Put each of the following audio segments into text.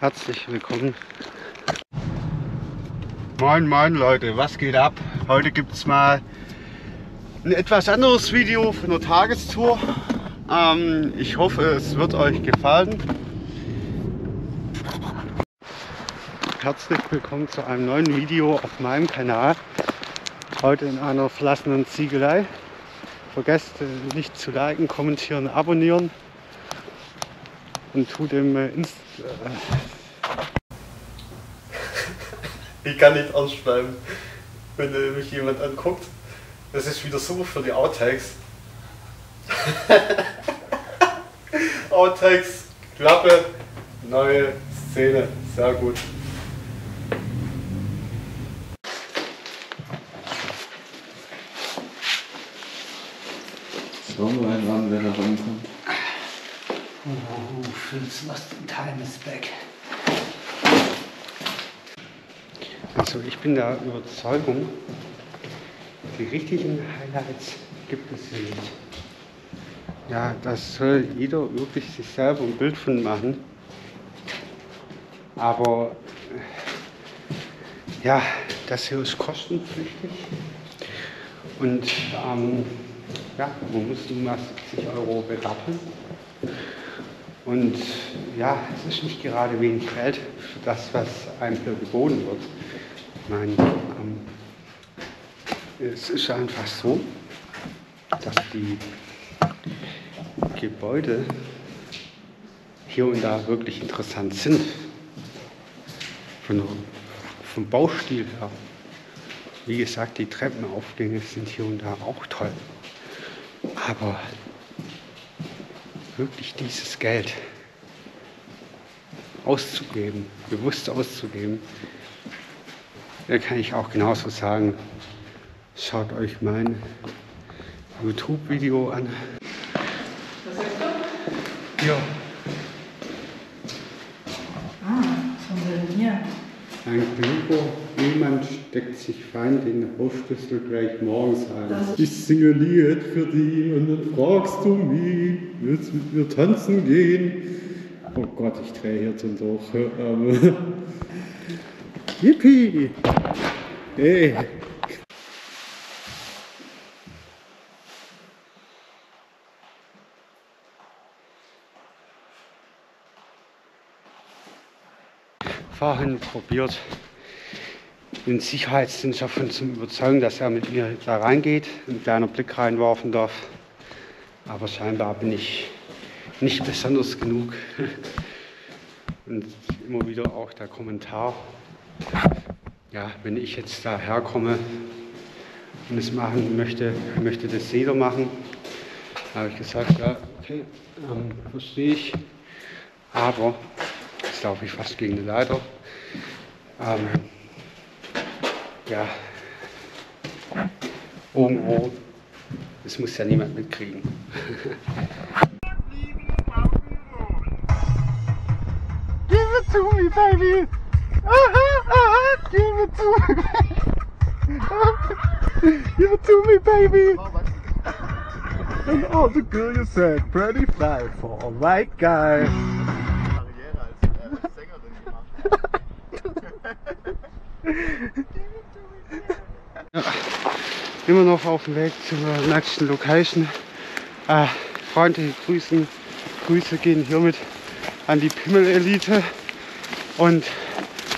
Herzlich willkommen. Moin moin Leute, was geht ab? Heute gibt es mal ein etwas anderes Video von der Tagestour. Ähm, ich hoffe es wird euch gefallen. Herzlich willkommen zu einem neuen Video auf meinem Kanal. Heute in einer verlassenen Ziegelei. Vergesst nicht zu liken, kommentieren, abonnieren und tu dem äh, Inst äh ich kann nicht ausschreiben, wenn äh, mich jemand anguckt. Das ist wieder super für die Outtakes. Outtakes, Klappe, neue Szene, sehr gut. Schauen wir mal ran, wer da rankommt. Oh, feels lost in time is back. Also ich bin der Überzeugung, die richtigen Highlights gibt es hier nicht. Ja, das soll jeder wirklich sich selber ein Bild von machen. Aber äh, ja, das hier ist kostenpflichtig. Und ähm, ja, man muss nun mal 70 Euro berappen. Und ja, es ist nicht gerade wenig Geld für das, was einem hier geboten wird. Meine, ähm, es ist einfach so, dass die Gebäude hier und da wirklich interessant sind. Von, vom Baustil her. Wie gesagt, die Treppenaufgänge sind hier und da auch toll. Aber wirklich dieses Geld auszugeben, bewusst auszugeben, da kann ich auch genauso sagen, schaut euch mein YouTube-Video an. Ja, Ah, was haben wir denn hier? ein Kluger, niemand steckt sich fein den Hausschlüssel gleich morgens ein. Ich singe Lied für dich und dann fragst du mich, willst mit mir tanzen gehen? Oh Gott, ich drehe hier zum Durch. Yippie! Hey! vorhin probiert, den Sicherheitsdienst davon zu überzeugen, dass er mit mir da reingeht, einen kleinen Blick reinwerfen darf. Aber scheinbar bin ich nicht besonders genug. Und immer wieder auch der Kommentar, ja, wenn ich jetzt da herkomme und es machen möchte, möchte das jeder machen. Habe ich gesagt, ja, okay, ähm, verstehe ich. Aber jetzt laufe ich fast gegen die Leiter. Ähm, ja, irgendwo, das muss ja niemand mitkriegen. To me, baby. Give it to me. give it to me, baby. And all the girl you said, pretty fly for a white guy. Gemacht. Immer noch auf dem Weg zur nächsten Location. Äh, freundliche Grüßen, Grüße gehen hiermit an die Pimmel-Elite und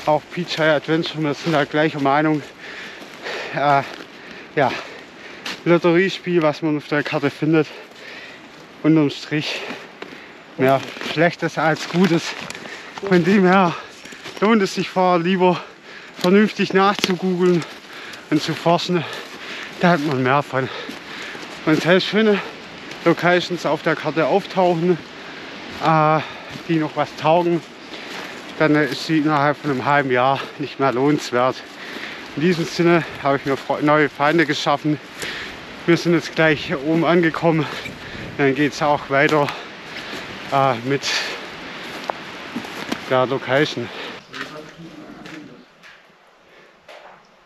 auch PJ Adventure. Wir sind da gleicher Meinung. Äh, ja, Lotteriespiel, was man auf der Karte findet. Unterm Strich mehr Schlechtes als Gutes. Von dem her lohnt es sich vorher lieber vernünftig nachzugoogeln und zu forschen. Da hat man mehr von. Und selbst schöne Locations auf der Karte auftauchen, äh, die noch was taugen, dann ist sie innerhalb von einem halben Jahr nicht mehr lohnenswert. In diesem Sinne habe ich mir neue Feinde geschaffen. Wir sind jetzt gleich oben angekommen. Dann geht es auch weiter äh, mit der Location.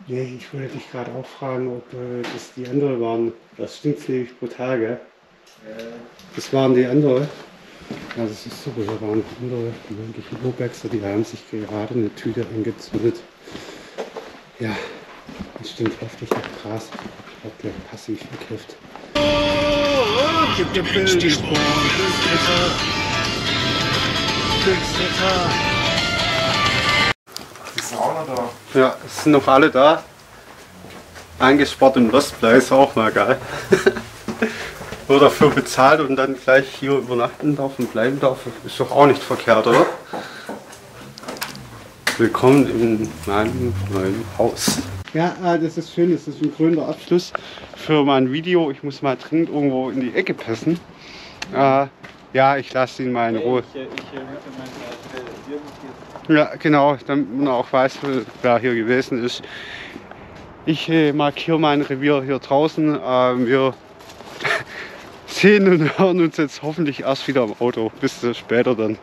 Nee, ich wollte dich gerade auch fragen, ob äh, das die andere waren. Das stinkt nämlich brutal, gell? Das waren die andere. Ja, das ist super. Hier waren andere mögliche Urbexer, die haben sich gerade eine Tüte angezündet. Ja, es stimmt heftig nach Gras. Ich glaube, der passiv gekifft. Gib dem Bild die da. Ja, es sind noch alle da. Eingespart im Lost Place, auch mal geil. Nur dafür bezahlt und dann gleich hier übernachten darf und bleiben darf, ist doch auch nicht verkehrt, oder? Willkommen in meinem neuen Haus. Ja, äh, das ist schön, das ist ein grüner Abschluss für mein Video. Ich muss mal dringend irgendwo in die Ecke passen. Äh, ja, ich lasse ihn mal in Ruhe. Ja, genau, damit man auch weiß, wer hier gewesen ist. Ich äh, markiere mein Revier hier draußen. Äh, wir sehen und hören uns jetzt hoffentlich erst wieder im Auto. Bis später dann.